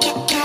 Kick, kick.